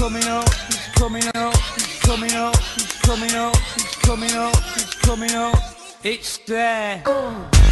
coming up, it's coming up, it's coming up, it's coming up, it's coming up, it's coming up, it's there. Oh.